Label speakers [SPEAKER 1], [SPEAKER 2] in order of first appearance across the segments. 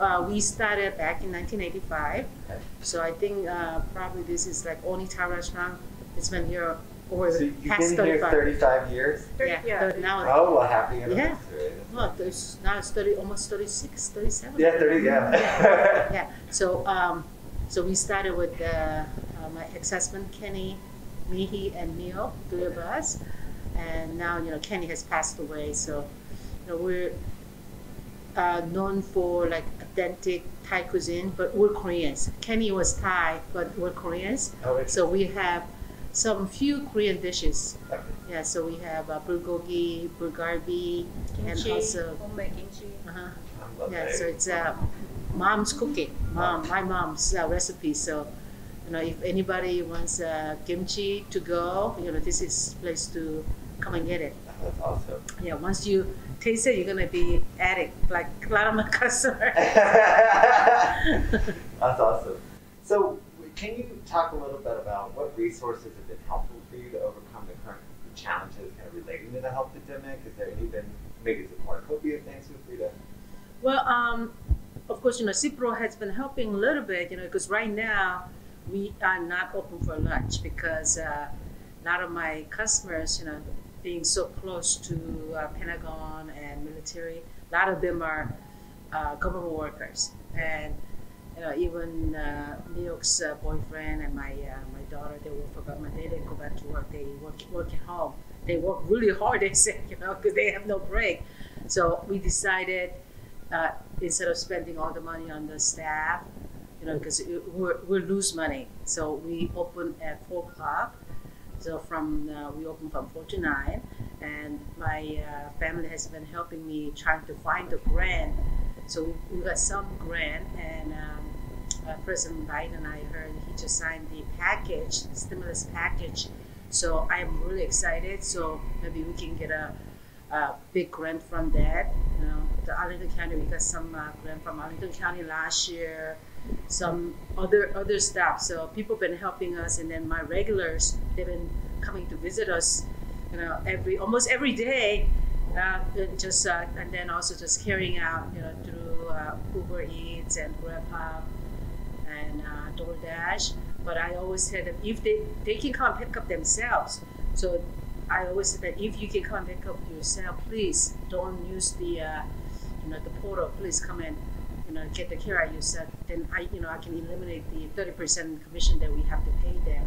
[SPEAKER 1] Uh, we started back in 1985, so I think uh, probably this is like only Thai restaurant. It's been here over
[SPEAKER 2] So
[SPEAKER 1] the
[SPEAKER 2] you've
[SPEAKER 1] past
[SPEAKER 2] been here
[SPEAKER 1] 35.
[SPEAKER 2] 35 years?
[SPEAKER 1] Yeah,
[SPEAKER 3] yeah.
[SPEAKER 1] but now
[SPEAKER 2] Oh, well, happy anniversary.
[SPEAKER 1] well, there's now it's 30, almost 36, 37.
[SPEAKER 2] Yeah, 30, yeah.
[SPEAKER 1] yeah. yeah. So, um, so we started with uh, uh, my ex-husband Kenny, Mihi, and Neil, three of us, and now you know Kenny has passed away. So, you know, we're uh, known for like authentic Thai cuisine, but we're Koreans. Kenny was Thai, but we're Koreans.
[SPEAKER 2] Oh,
[SPEAKER 1] So we have some few Korean dishes.
[SPEAKER 2] okay.
[SPEAKER 1] Yeah, so we have uh, bulgogi, bulgarbi, and
[SPEAKER 3] Kimchi,
[SPEAKER 1] also
[SPEAKER 3] homemade kimchi.
[SPEAKER 1] uh-huh. Yeah,
[SPEAKER 2] that.
[SPEAKER 1] so it's uh, mom's cooking, mom, my mom's uh, recipe. So, you know, if anybody wants uh, kimchi to go, you know, this is place to come and get it.
[SPEAKER 2] That's awesome.
[SPEAKER 1] Yeah, once you taste it, you're gonna be addict, like a lot of my customers.
[SPEAKER 2] That's awesome. So, can you talk a little bit about what resources have been helpful for you to overcome the current challenges kind of relating to the health pandemic? Is there any been maybe some cornucopia things feel free to?
[SPEAKER 1] Well, um, of course, you know, Cipro has been helping a little bit, you know, because right now we are not open for lunch because uh, a lot of my customers, you know, being so close to uh, Pentagon and military, a lot of them are uh, government workers, and you know, even uh, Neil's uh, boyfriend and my uh, my daughter, they work for government. They didn't go back to work. They work work at home. They work really hard. They say, you know, because they have no break. So we decided uh, instead of spending all the money on the staff, you know, because we lose money. So we open at four o'clock. So from uh, we opened from four to nine, and my uh, family has been helping me trying to find the grant. So we, got some grant, and um, uh, President Biden, and I heard he just signed the package, stimulus package. So I'm really excited. So maybe we can get a uh, big grant from that. The Arlington County, we got some uh, grant from Arlington County last year, some other other stuff. So people been helping us, and then my regulars, they've been coming to visit us. You know, every almost every day. Uh, and just uh, and then also just carrying out, you know, through uh, Uber Eats and Grubhub and uh, DoorDash. But I always said that if they they can come pick up themselves, so I always said that if you can come pick up yourself, please don't use the uh, you know the portal. Please come and you know get the care out yourself. Then I you know I can eliminate the thirty percent commission that we have to pay them.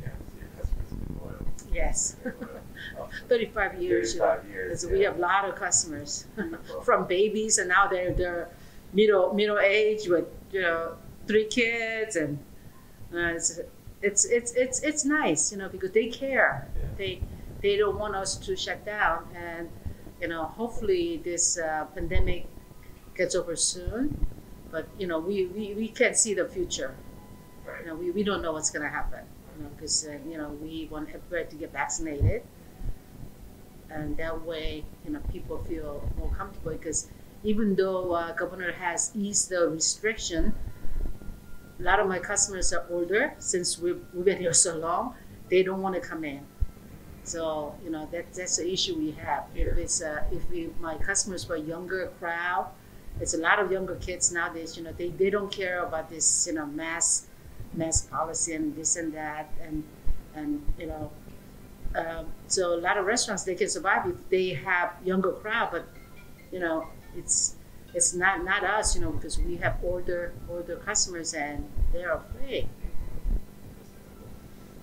[SPEAKER 2] Yeah, so your customers have been loyal.
[SPEAKER 1] Yes,
[SPEAKER 2] Very loyal.
[SPEAKER 1] Thirty-five years. you know,
[SPEAKER 2] 35 years.
[SPEAKER 1] because we have a lot of customers from babies and now they're they're middle middle age with you know three kids and uh, it's, it's it's it's it's nice you know because they care
[SPEAKER 2] Yeah.
[SPEAKER 1] they they don't want us to shut down and you know hopefully this uh, pandemic gets over soon but you know we, we, we can't see the future.
[SPEAKER 2] Right.
[SPEAKER 1] you know we, we don't know what's going to happen you know because uh, you know we want everybody to get vaccinated. And that way you know people feel more comfortable because even though uh, governor has eased the restriction a lot of my customers are older since we've, we've been here so long they don't want to come in so you know that that's the issue we have if it's uh, if we, my customers were younger crowd it's a lot of younger kids nowadays you know they, they don't care about this you know mass mass policy and this and that and and you know um, so a lot of restaurants they can survive if they have younger crowd, but you know it's it's not not us, you know, because we have older older customers and they're afraid.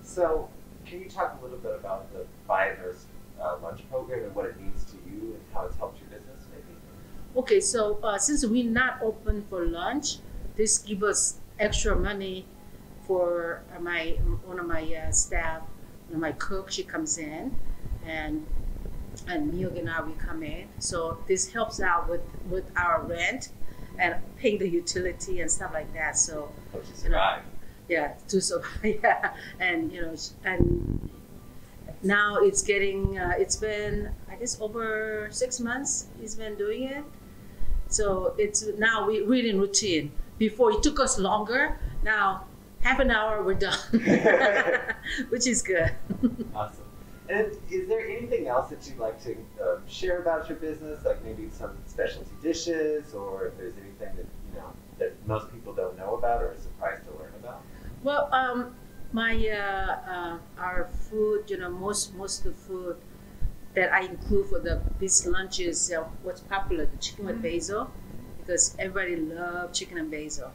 [SPEAKER 2] So, can you talk a little bit about the Buy uh, lunch program and what it means to you and how it's helped your business, maybe?
[SPEAKER 1] Okay, so uh, since we're not open for lunch, this give us extra money for uh, my one of my uh, staff, you know, my cook. She comes in, and and Neil and I we come in. So this helps out with with our rent and paying the utility and stuff like that. So
[SPEAKER 2] you
[SPEAKER 1] know. Yeah, to survive. Yeah, and you know, and now it's getting. Uh, it's been I guess over six months. He's been doing it. So it's now we we're in routine. Before it took us longer. Now half an hour we're done, which is good.
[SPEAKER 2] Awesome. And is there anything else that you'd like to uh, share about your business, like maybe some specialty dishes, or if there's anything that you know that most people don't know about or are surprised to learn about?
[SPEAKER 1] Well, um, my uh, uh, our food, you know, most most of the food that I include for the this lunch is uh, what's popular, the chicken with basil, because everybody loves chicken and basil,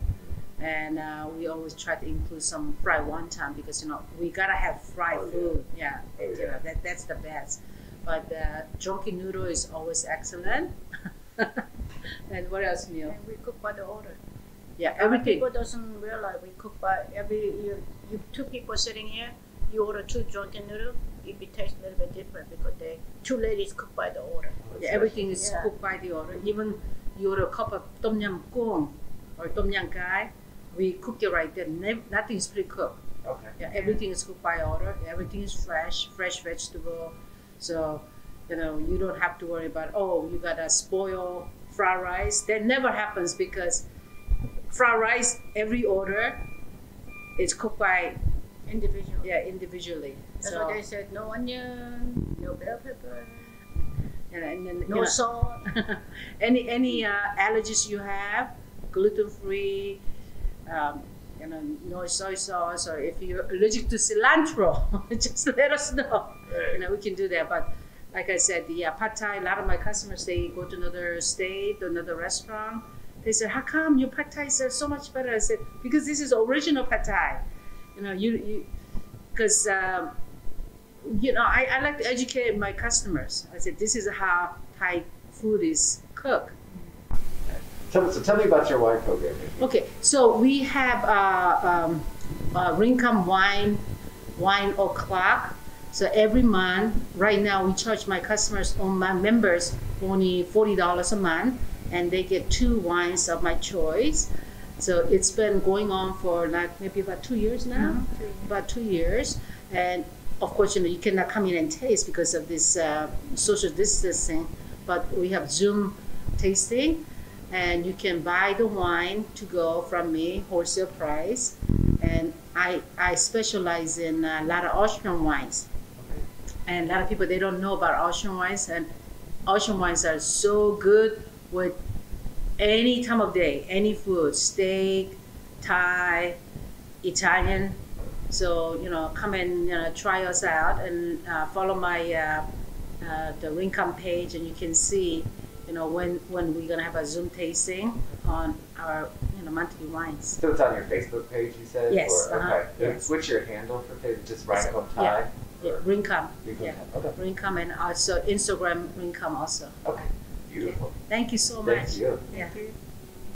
[SPEAKER 1] and uh, we always try to include some fried wonton because you know we gotta have fried
[SPEAKER 2] Oh, yeah.
[SPEAKER 1] food, yeah,
[SPEAKER 2] Oh,
[SPEAKER 1] you know that that's the best. But uh, drunken noodle is always excellent. and what else, Neil?
[SPEAKER 3] And we cook by the order.
[SPEAKER 1] Yeah,
[SPEAKER 3] A
[SPEAKER 1] everything.
[SPEAKER 3] People doesn't realize we cook by every you, you two people sitting here, you order two drunken noodle, it be taste a little bit different because they two ladies cook by the order.
[SPEAKER 1] Yeah, everything is
[SPEAKER 3] Yeah.
[SPEAKER 1] cooked by the order. Even you order a cup of tom yum goong or tom yum gai, we cook it right there. Nothing is pre-cooked.
[SPEAKER 2] Okay.
[SPEAKER 1] Yeah, everything is cooked by order. Everything is fresh, fresh vegetable. So, you know, you don't have to worry about oh, you gotta spoil fried rice. That never happens because fried rice every order is cooked by
[SPEAKER 3] Individual.
[SPEAKER 1] yeah individually.
[SPEAKER 3] That's
[SPEAKER 1] so
[SPEAKER 3] why they said no onion, no bell pepper,
[SPEAKER 1] and, and then you
[SPEAKER 3] no
[SPEAKER 1] know,
[SPEAKER 3] salt.
[SPEAKER 1] any any uh, allergies you have, gluten free, um, you know, no soy sauce, or if you're allergic to cilantro, just let us know. You know, we can do that. But like I said, the uh, pad thai. A lot of my customers they go to another state, another restaurant. They said, "How come your pad thai is so much better?" I said, "Because this is original pad thai. You know, you you because." Um, you know, I, I like to educate my customers. I said, this is how Thai food is cooked.
[SPEAKER 2] So, so tell me about your wine program.
[SPEAKER 1] Okay, so we have uh, um, uh, Rincome wine, wine o'clock. So every month, right now, we charge my customers, or my members, only forty dollars a month, and they get two wines of my choice. So it's been going on for like maybe about two years now, about two years, and of course, you know, you cannot come in and taste because of this uh, social distancing. But we have Zoom tasting, and you can buy the wine to go from me wholesale price. And i i specialize in a lot of austrian wines. And a lot of people they don't know about austrian wines. And austrian wines are so good with any time of day any food steak thai italian so you know come and know, try us out and uh, follow my uh, uh, the Rincome page and you can see you know when when we're gonna have a zoom tasting on our you know monthly wines
[SPEAKER 2] So it's on your Facebook page, you said?
[SPEAKER 1] Yes,
[SPEAKER 2] Or,
[SPEAKER 1] uh-huh,
[SPEAKER 2] okay.
[SPEAKER 1] yes.
[SPEAKER 2] What's your handle for Facebook? Just
[SPEAKER 1] yeah,
[SPEAKER 2] Thai?
[SPEAKER 1] yeah
[SPEAKER 2] Or
[SPEAKER 1] Rincome
[SPEAKER 2] Rincome
[SPEAKER 1] yeah?
[SPEAKER 2] Okay.
[SPEAKER 1] Rincome and also Instagram Rincome also
[SPEAKER 2] Okay. Beautiful.
[SPEAKER 1] thank you so much
[SPEAKER 2] Thank you.
[SPEAKER 1] yeah
[SPEAKER 3] Thank you.